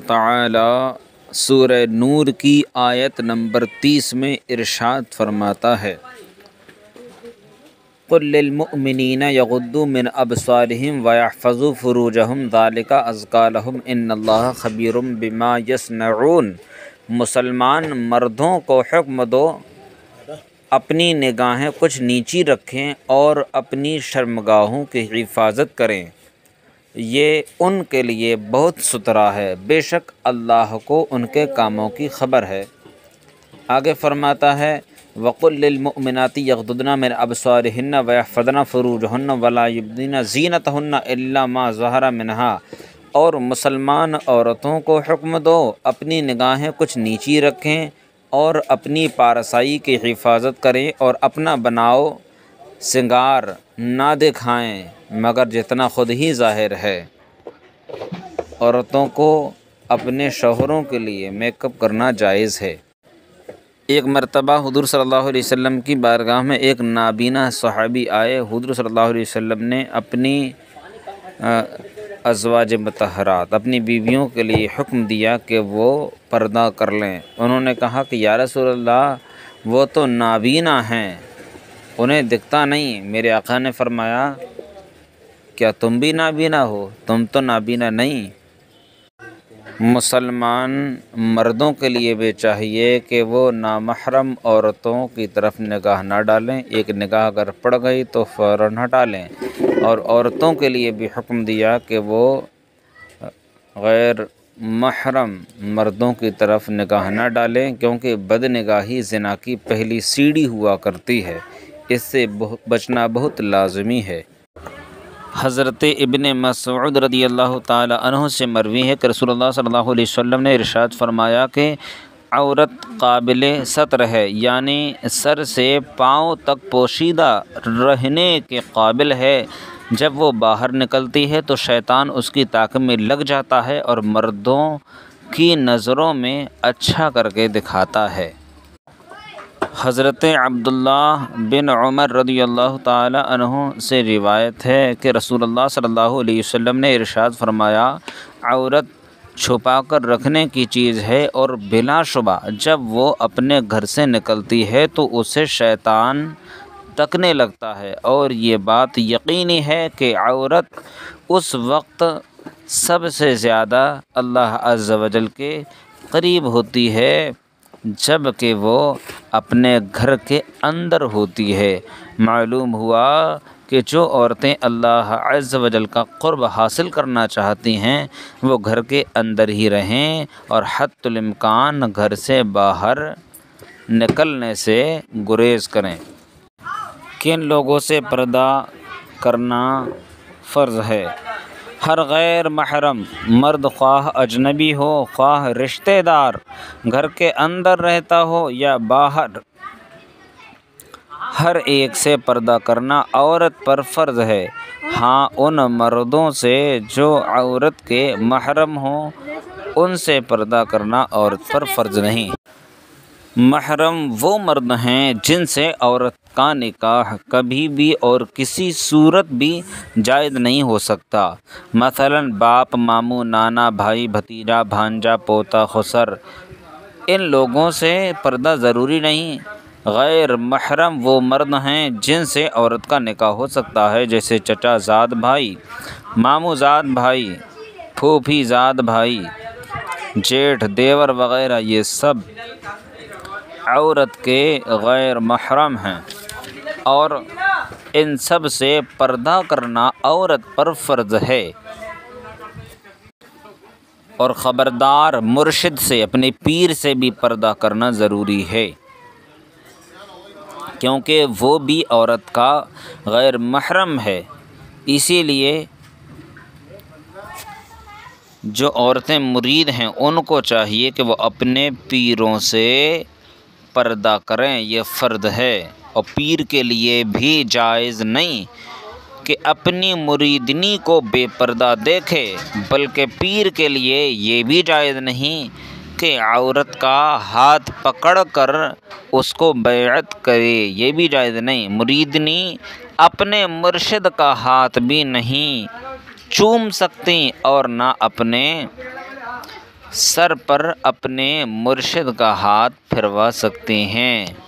ताला सूर नूर की आयत नंबर तीस में इरशाद फरमाता है। कुल्लिलमुमिनीन यगुद्दू मिन अबसारिहिम व यहफ़ज़ू फ़ुरूजहुम ज़ालिका अज़का लहुम इन्नल्लाह ख़बीरुम बिमा यसनऊन। मुसलमान मर्दों को हुक्म दो, अपनी निगाहें कुछ नीची रखें और अपनी शर्मगाहों की हिफाजत करें। ये उनके लिए बहुत सुथरा है। बेशक अल्लाह को उनके कामों की खबर है। आगे फरमाता है वक़ुल्लिलमुमिनाती यगदुदना मिन अबसारिहिन्न व यहफ़ज़ना फ़ुरूजहुन्न वला युबदीना ज़ीनतहुन्न इल्ला मा ज़हरा मिनहा। और मुसलमान औरतों को हुक्म दो, अपनी निगाहें कुछ नीची रखें और अपनी पारसाई की हिफाजत करें और अपना बनाओ सिंगार। ना दिखाएँ, मगर जितना ख़ुद ही ज़ाहिर है। औरतों को अपने शोहरों के लिए मेकअप करना जायज़ है। एक मरतबा हुजूर सल्लल्लाहु अलैहि वसल्लम की बारगाह में एक नाबीना सहाबी आए। हुजूर सल्लल्लाहु अलैहि वसल्लम ने अपनी अजवाज मतहरात, अपनी बीवियों के लिए हुक्म दिया कि वो पर्दा कर लें। उन्होंने कहा कि, या रसूलल्लाह, वो तो नाबीना हैं। उन्हें दिखता नहीं। मेरे आका ने फरमाया, क्या तुम भी नाबीना हो? तुम तो नाबीना नहीं। मुसलमान मर्दों के लिए भी चाहिए कि वो नामहरम औरतों की तरफ़ निगाह ना डालें। एक निगाह अगर पड़ गई तो फ़ौर हटा लें। और औरतों के लिए भी हुक्म दिया कि वो गैर महरम मर्दों की तरफ़ निगाह ना डालें, क्योंकि बद निगाही जना की पहली सीढ़ी हुआ करती है। इससे बचना बहुत लाजमी है। हज़रत इबन मसऊद रदी अल्लाह तह से मरवी है कि सल्लल्लाहु अलैहि ने इरशाद फरमाया कि औरत काबिल सत्र है, यानी सर से पाँव तक पोशीदा रहने के काबिल है। जब वो बाहर निकलती है तो शैतान उसकी ताकत में लग जाता है और मर्दों की नज़रों में अच्छा करके दिखाता है। हज़रत अब्दुल्ला बिन उमर रदी अल्लाह तहों से रिवायत है कि रसूलुल्लाह सल्लल्लाहु अलैहि ने इरशाद फरमाया, औरत छुपा कर रखने की चीज़ है और बिलाशुबा जब वो अपने घर से निकलती है तो उसे शैतान तकने लगता है। और ये बात यकीनी है कि औरत उस वक्त सबसे ज़्यादा अल्लाह अज़्ज़ वजल के करीब होती है। जब कि वो अपने घर के अंदर होती है। मालूम हुआ कि जो औरतें अल्लाह वजल का क़ुर्ब हासिल करना चाहती हैं, वो घर के अंदर ही रहें और हतुलमकान घर से बाहर निकलने से गुरेज़ करें। किन लोगों से पर्दा करना फ़र्ज़ है? हर गैर महरम, मर्द ख्वाह अजनबी हो, ख्वाह रिश्तेदार, घर के अंदर रहता हो या बाहर। हर एक से पर्दा करना औरत पर फ़र्ज़ है। हाँ उन मर्दों से जो औरत के महरम हो, उनसे पर्दा करना औरत पर फ़र्ज़ नहीं। महरम वो मर्द हैं जिनसे औरत का निकाह कभी भी और किसी सूरत भी जायज़ नहीं हो सकता। मसलन बाप, मामू, नाना, भाई, भतीजा, भांजा, पोता, खुसर, इन लोगों से पर्दा ज़रूरी नहीं। गैर महरम वो मर्द हैं जिनसे औरत का निकाह हो सकता है, जैसे चचा ज़ाद भाई, मामू ज़ाद भाई, फूफी ज़ाद भाई, जेठ, देवर वगैरह, ये सब औरत के गैर महरम हैं। और इन सबसे पर्दा करना औरत पर फ़र्ज़ है। और ख़बरदार मुर्शिद से, अपने पीर से भी पर्दा करना ज़रूरी है। क्योंकि वो भी औरत का गैर महरम है। इसीलिए जो औरतें मुरीद हैं, उनको चाहिए कि वो अपने पीरों से पर्दा करें यह फ़र्द है। और पीर के लिए भी जायज़ नहीं कि अपनी मुरीदनी को बेपर्दा देखे, बल्कि पीर के लिए ये भी जायज़ नहीं कि औरत का हाथ पकड़ कर उसको बैत करे, ये भी जायज़ नहीं। मुरीदनी अपने मुर्शद का हाथ भी नहीं चूम सकती और ना अपने सर पर अपने मुर्शिद का हाथ फिरवा सकते हैं।